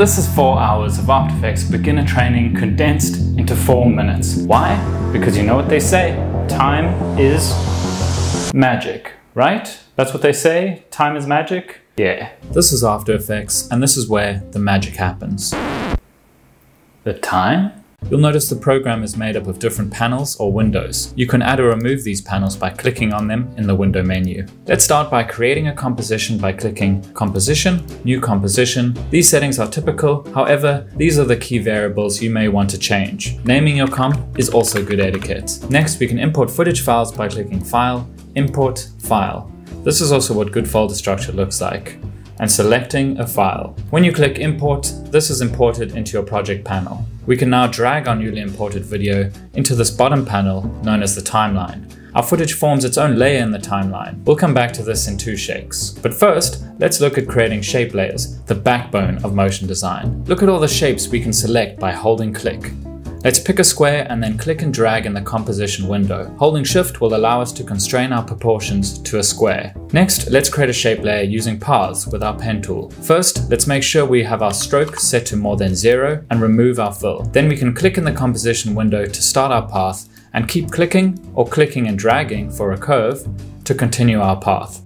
This is 4 hours of After Effects beginner training condensed into 4 minutes. Why? Because you know what they say, time is magic, right? That's what they say, time is magic? Yeah. This is After Effects, and this is where the magic happens. The time? You'll notice the program is made up of different panels or windows. You can add or remove these panels by clicking on them in the window menu. Let's start by creating a composition by clicking Composition, New Composition. These settings are typical, however, these are the key variables you may want to change. Naming your comp is also good etiquette. Next, we can import footage files by clicking File, Import, File. This is also what good folder structure looks like and selecting a file. When you click import, this is imported into your project panel. We can now drag our newly imported video into this bottom panel known as the timeline. Our footage forms its own layer in the timeline. We'll come back to this in two shakes. But first, let's look at creating shape layers, the backbone of motion design. Look at all the shapes we can select by holding click. Let's pick a square and then click and drag in the composition window. Holding shift will allow us to constrain our proportions to a square. Next, let's create a shape layer using paths with our pen tool. First, let's make sure we have our stroke set to more than zero and remove our fill. Then we can click in the composition window to start our path and keep clicking or clicking and dragging for a curve to continue our path.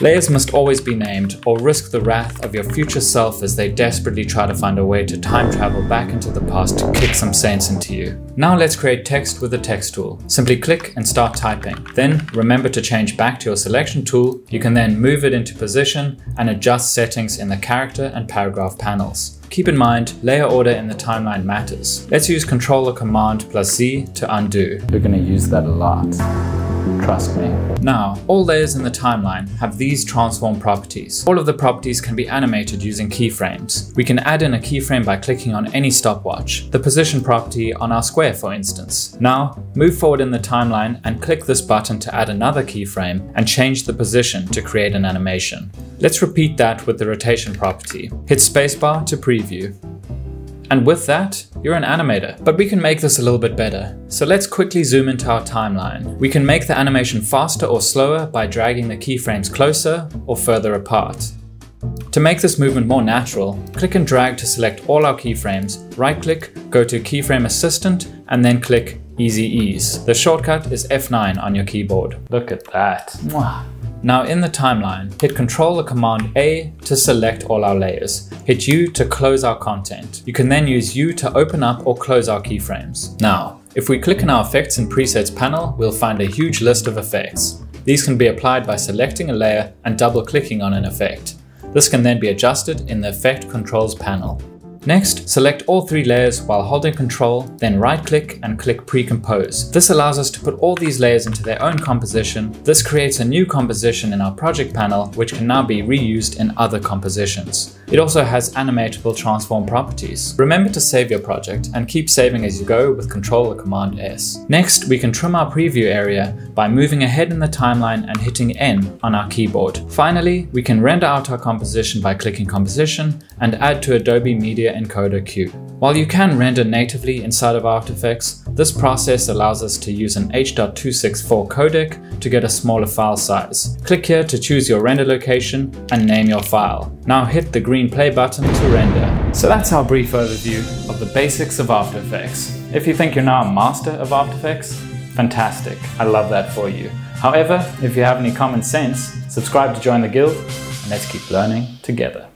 Layers must always be named or risk the wrath of your future self as they desperately try to find a way to time travel back into the past to kick some sense into you. Now let's create text with the text tool. Simply click and start typing. Then remember to change back to your selection tool. You can then move it into position and adjust settings in the character and paragraph panels. Keep in mind, layer order in the timeline matters. Let's use Control or Command plus Z to undo. We're gonna use that a lot. Trust me. Now, all layers in the timeline have these transform properties. All of the properties can be animated using keyframes. We can add in a keyframe by clicking on any stopwatch, the position property on our square for instance. Now, move forward in the timeline and click this button to add another keyframe and change the position to create an animation. Let's repeat that with the rotation property. Hit spacebar to preview. And with that, you're an animator. But we can make this a little bit better. So let's quickly zoom into our timeline. We can make the animation faster or slower by dragging the keyframes closer or further apart. To make this movement more natural, click and drag to select all our keyframes, right click, go to Keyframe Assistant, and then click Easy Ease. The shortcut is F9 on your keyboard. Look at that. Mwah. Now in the timeline, hit Control or Command A to select all our layers. Hit U to close our content. You can then use U to open up or close our keyframes. Now, if we click in our Effects and Presets panel, we'll find a huge list of effects. These can be applied by selecting a layer and double clicking on an effect. This can then be adjusted in the Effect Controls panel. Next, select all three layers while holding Control, then right click and click Pre-Compose. This allows us to put all these layers into their own composition. This creates a new composition in our project panel, which can now be reused in other compositions. It also has animatable transform properties. Remember to save your project and keep saving as you go with Control or Command S. Next, we can trim our preview area by moving ahead in the timeline and hitting N on our keyboard. Finally, we can render out our composition by clicking Composition and add to Adobe Media encoder queue. While you can render natively inside of After Effects, this process allows us to use an H.264 codec to get a smaller file size. Click here to choose your render location and name your file. Now hit the green play button to render. So that's our brief overview of the basics of After Effects. If you think you're now a master of After Effects, fantastic, I love that for you. However, if you have any common sense, subscribe to join the guild and let's keep learning together.